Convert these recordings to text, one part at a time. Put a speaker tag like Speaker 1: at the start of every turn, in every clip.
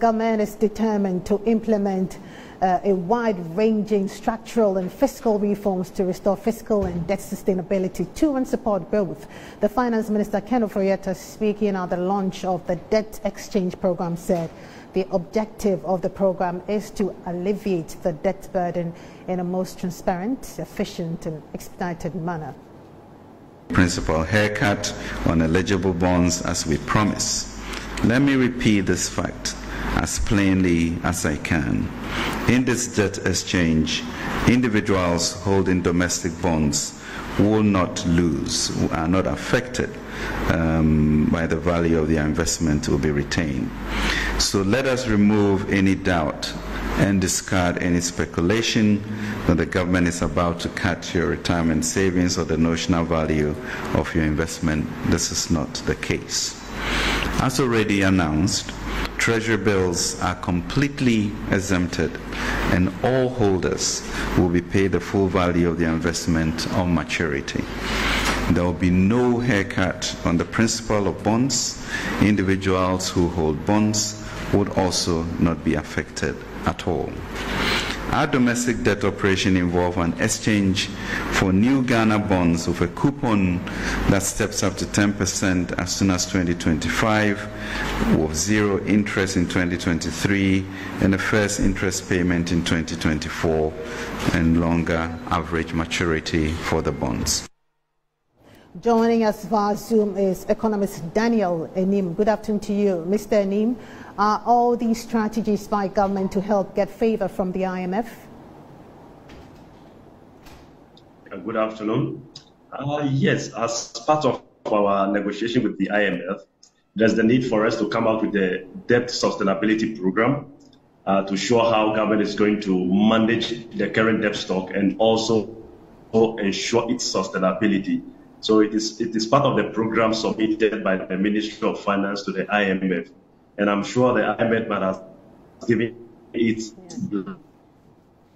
Speaker 1: government is determined to implement uh, a wide-ranging structural and fiscal reforms to restore fiscal and debt sustainability to and support growth. The Finance Minister, Ken Ofori-Atta, speaking at the launch of the Debt Exchange Program, said the objective of the program is to alleviate the debt burden in a most transparent, efficient and expedited manner.
Speaker 2: Principal haircut on eligible bonds as we promise. Let me repeat this fact as plainly as I can. In this debt exchange, individuals holding domestic bonds will not lose, are not affected um, by the value of their investment will be retained. So let us remove any doubt and discard any speculation that the government is about to cut your retirement savings or the notional value of your investment. This is not the case. As already announced, Treasury bills are completely exempted and all holders will be paid the full value of their investment on maturity. There will be no haircut on the principal of bonds. Individuals who hold bonds would also not be affected at all. Our domestic debt operation involves an exchange for new Ghana bonds with a coupon that steps up to 10% as soon as 2025, with zero interest in 2023, and the first interest payment in 2024, and longer average maturity for the bonds.
Speaker 1: Joining us via Zoom is economist Daniel Anim. Good afternoon to you. Mr. Anim. are all these strategies by government to help get favor from the IMF?
Speaker 3: Uh, good afternoon. Uh, yes, as part of our negotiation with the IMF, there's the need for us to come out with a debt sustainability program uh, to show how government is going to manage the current debt stock and also ensure its sustainability. So it is, it is part of the program submitted by the Ministry of Finance to the IMF. And I'm sure the IMF has given it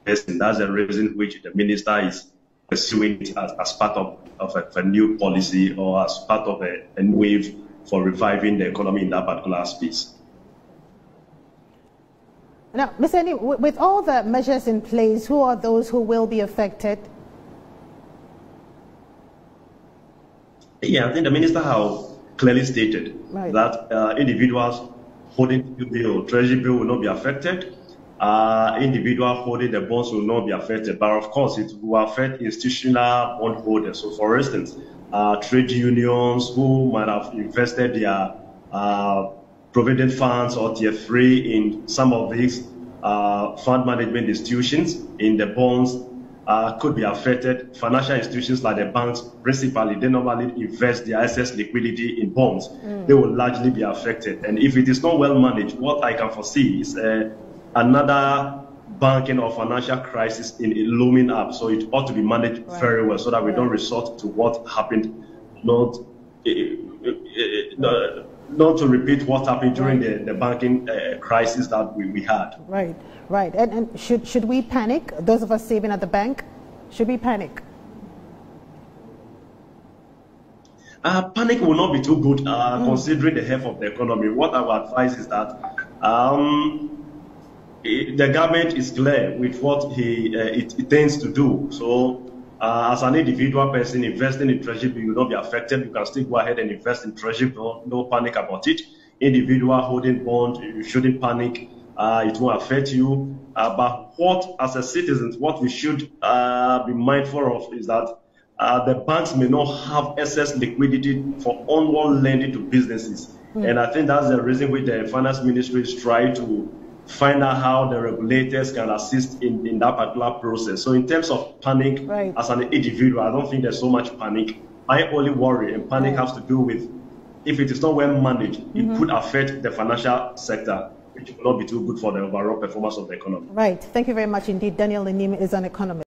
Speaker 3: yes. and that's the reason which the minister is pursuing it as, as part of, of a, a, new policy or as part of a, a wave for reviving the economy in that particular space.
Speaker 1: Now, Mr. Andy, with all the measures in place, who are those who will be affected?
Speaker 3: Yeah, I think the minister has clearly stated right. that uh, individuals holding the treasury bill will not be affected. Uh, individual holding the bonds will not be affected, but of course it will affect institutional bondholders. So, for instance, uh, trade unions who might have invested their uh, provident funds or tier three in some of these uh, fund management institutions in the bonds uh, could be affected. Financial institutions like the banks, principally, they normally invest their excess liquidity in bonds. Mm. They will largely be affected. And if it is not well managed, what I can foresee is uh, another banking or financial crisis in, in, looming up. So it ought to be managed right. very well so that we right. don't resort to what happened, not. Uh, uh, not to repeat what happened during right. the, the banking uh, crisis that we, we had.
Speaker 1: Right, right. And, and should, should we panic, those of us saving at the bank, should we panic?
Speaker 3: Uh, panic will not be too good uh, mm. considering the health of the economy. What I would advise is that um, it, the government is clear with what he, uh, it, it tends to do. So uh, as an individual person investing in treasury bill, you will not be affected. You can still go ahead and invest in treasury bill. No panic about it. Individual holding bond, you shouldn't panic. Uh, it won't affect you. Uh, but what, as a citizen, what we should uh, be mindful of is that uh, the banks may not have excess liquidity for onward lending to businesses. Mm. And I think that's the reason why the finance ministry is trying to find out how the regulators can assist in, in that particular process. So in terms of panic right. as an individual, I don't think there's so much panic. My only worry and panic right. has to do with if it is not well managed, mm-hmm. it could affect the financial sector, which will not be too good for the overall performance of the economy.
Speaker 1: Right. Thank you very much indeed. Daniel Anim is an economist.